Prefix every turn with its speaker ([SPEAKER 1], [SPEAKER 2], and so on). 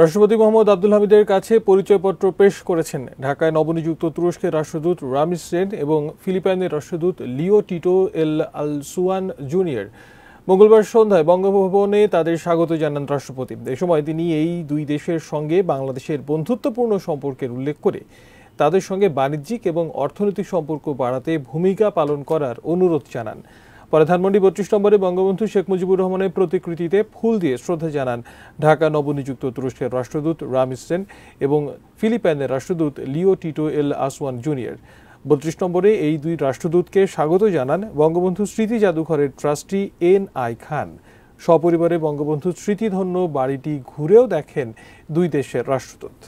[SPEAKER 1] রাষ্ট্রপতি মোহাম্মদ আব্দুল হামিদের কাছে পরিচয়পত্র পেশ করেছেন। ঢাকায় নবনিযুক্ত তুরস্কের রাষ্ট্রদূত রামিস সেন এবং ফিলিপাইনের রাষ্ট্রদূত Leo Tito L Ausan junior. মঙ্গলবার সন্ধ্যায় বঙ্গভবনে তাদের স্বাগত জানান রাষ্ট্রপতি। এ সময় তিনি এই দুই দেশের সঙ্গে বাংলাদেশের বন্ধুত্বপূর্ণ সম্পর্কের উল্লেখ করে তাদের সঙ্গে বাণিজ্যিক এবং অর্থনৈতিক সম্পর্ক বাড়াতে ভূমিকা পালন করার অনুরোধ জানান। পরে ধানমন্ডি বত্রিশ নম্বরে বঙ্গবন্ধু শেখ মুজিবুর রহমানের প্রতিকৃতিতে ফুল দিয়ে শ্রদ্ধা জানান ঢাকা নবনিযুক্ত তুরস্কের রাষ্ট্রদূত রামিস সেন এবং ফিলিপাইনের রাষ্ট্রদূত Leo Tito L Ausan junior. বত্রিশ নম্বরে এই দুই রাষ্ট্রদূতকে স্বাগত জানান বঙ্গবন্ধু স্মৃতি জাদুঘরের ট্রাস্টি এন আই খান। সপরিবারে বঙ্গবন্ধু স্মৃতিধন্য বাড়িটি ঘুরেও দেখেন দুই দেশের রাষ্ট্রদূত।